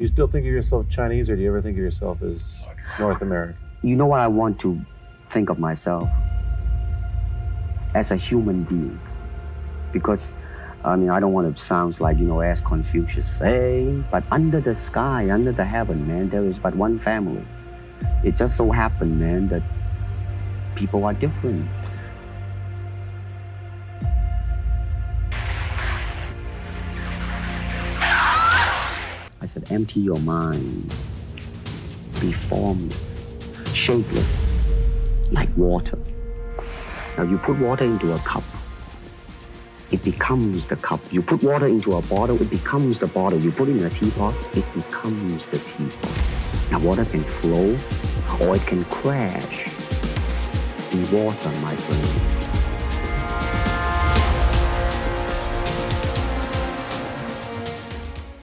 You still think of yourself Chinese, or do you ever think of yourself as North American? You know what I want to think of myself as a human being, because I mean I don't want to sound like you know as Confucius say, but under the sky, under the heaven, man, there is but one family. It just so happened, man, that people are different. Said, empty your mind. Be formless, shapeless, like water. Now you put water into a cup, it becomes the cup. You put water into a bottle, it becomes the bottle. You put it in a teapot, it becomes the teapot. Now water can flow or it can crash. Be water, my friend.